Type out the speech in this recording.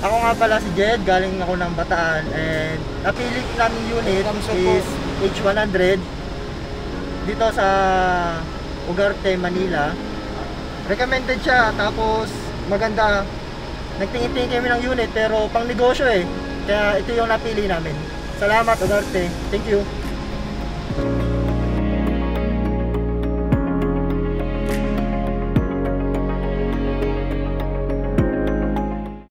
Ako nga pala si Jed, galing ako ng Bataan and napili namin unit is H100 dito sa Ugarte, Manila. Recommended siya tapos maganda. Nagtingin-tingin kami ng unit pero pang negosyo eh. Kaya ito yung napili namin. Salamat Ugarte. Thank you.